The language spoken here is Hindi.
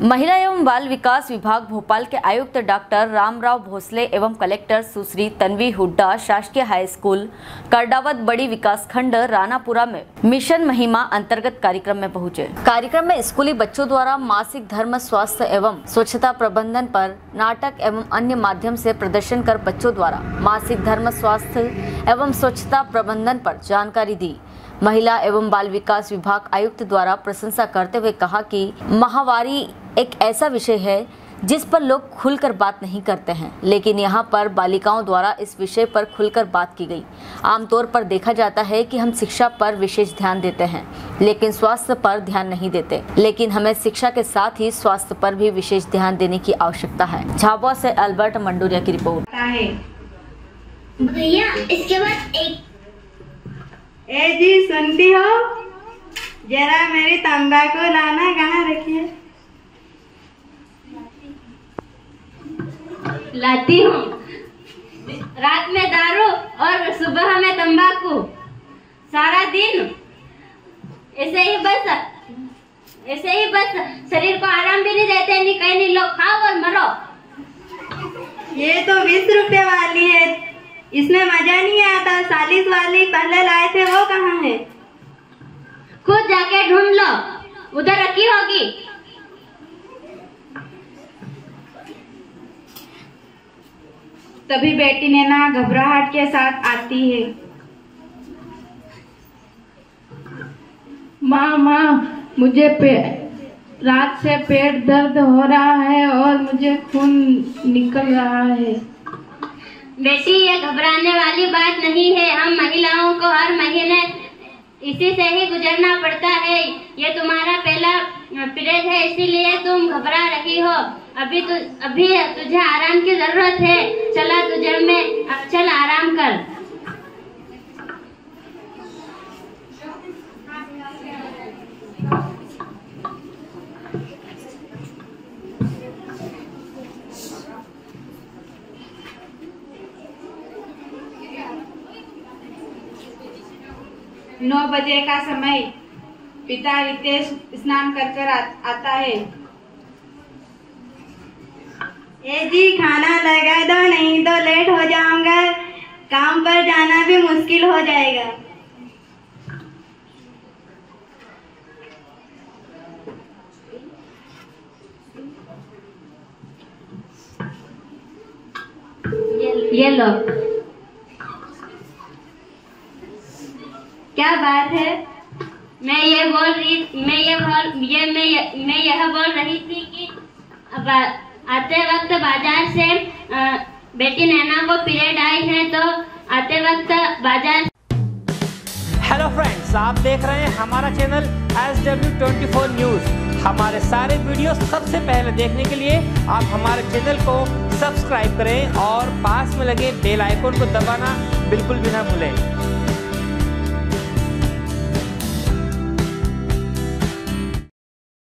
महिला एवं बाल विकास विभाग भोपाल के आयुक्त डॉक्टर रामराव भोसले एवं कलेक्टर सुश्री तन्वी हुड्डा, शासकीय हाई स्कूल करडावत बड़ी विकास खंड रानापुरा में मिशन महिमा अंतर्गत कार्यक्रम में पहुँचे। कार्यक्रम में स्कूली बच्चों द्वारा मासिक धर्म, स्वास्थ्य एवं स्वच्छता प्रबंधन पर नाटक एवं अन्य माध्यम से प्रदर्शन कर बच्चों द्वारा मासिक धर्म, स्वास्थ्य एवं स्वच्छता प्रबंधन पर जानकारी दी। महिला एवं बाल विकास विभाग आयुक्त द्वारा प्रशंसा करते हुए कहा कि महावारी एक ऐसा विषय है जिस पर लोग खुलकर बात नहीं करते हैं, लेकिन यहाँ पर बालिकाओं द्वारा इस विषय पर खुलकर बात की गई। आमतौर पर देखा जाता है कि हम शिक्षा पर विशेष ध्यान देते हैं, लेकिन स्वास्थ्य पर ध्यान नहीं देते। लेकिन हमें शिक्षा के साथ ही स्वास्थ्य पर भी विशेष ध्यान देने की आवश्यकता है। झाबुआ से अल्बर्ट मंडोरिया की रिपोर्ट। भैया, इसके बाद एक ए जी सुनती हो? जरा मेरी तंबाकू लाना कहाँ रखी है? लाती हूँ। रात में दारू और सुबह में तंबाकू। सारा दिन ऐसे ही बस ऐसे ही बस। शरीर को आराम भी नहीं देते नहीं कहीं नहीं लो खाओ और मरो। ये तो बीस रुपए वाली है। इसमें मज़ा नहीं आता चालीस वाली पहले लाए थे वो कहाँ है? खुद जाके ढूंढ लो। उधर रखी होगी। तभी बेटी ने ना घबराहट के साथ आती है। माँ माँ मुझे रात से पेट दर्द हो रहा है और मुझे खून निकल रहा है। बेटी ये घबराने वाली बात नहीं है। हम महिलाओं को हर महीने इसी से ही गुजरना पड़ता है। ये तुम्हारा पहला पीरियड है इसीलिए तुम घबरा रही हो। अभी तु, अभी तुझे आराम की ज़रूरत है। चला तुझे में अब चल आराम कर। नौ बजे का समय पिता रितेश स्नान कर कर आ, आता है। ए जी खाना लगा दो नहीं तो लेट हो जाऊँगा। काम पर जाना भी मुश्किल हो जाएगा। ये, ये लो। क्या बात है? मैं ये बोल रही, मैं ये बोल, ये मैं मैं यह बोल रही थी कि आते वक्त बाज़ार से बेटी नैना को पीरियड आई है तो आते वक्त बाज़ार हेलो फ्रेंड्स आप देख रहे हैं हमारा channel S W twenty four news हमारे सारे वीडियो सबसे पहले देखने के लिए आप हमारे चैनल को सब्सक्राइब करें और पास में लगे बेल आइकन को दबाना बिल्कुल भी ना भूलें।